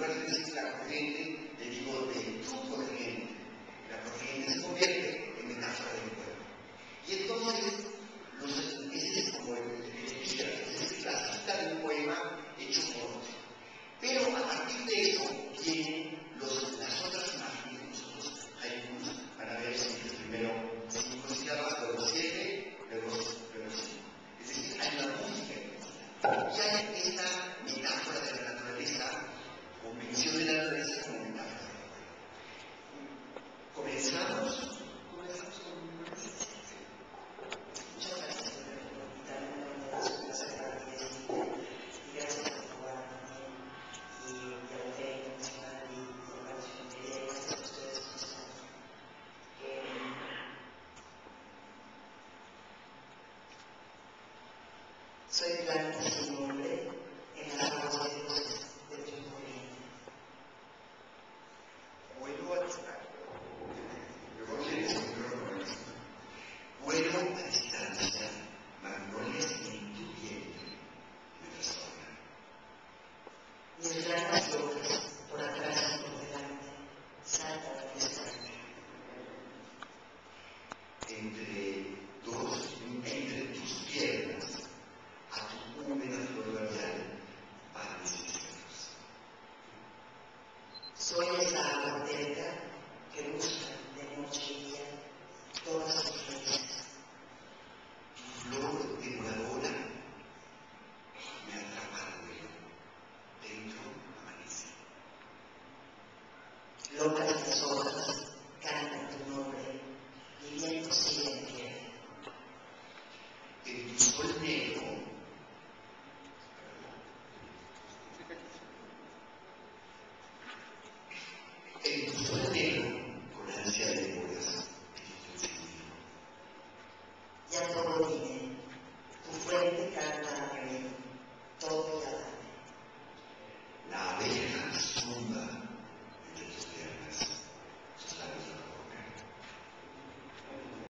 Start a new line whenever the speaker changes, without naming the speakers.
lugar de decir la corriente, le digo de tu corriente. La corriente se convierte en metáfora del cuerpo. Y entonces,
Soy planta soluble en las aguas de tu
Vuelvo a estar. Vuelvo a distancia, magnolias en tu piel me resonan.
Mis ramas locas sueles la bandeja que busca de noche y día todas sus raíces.
Tu me atrapa dentro amanece. la ley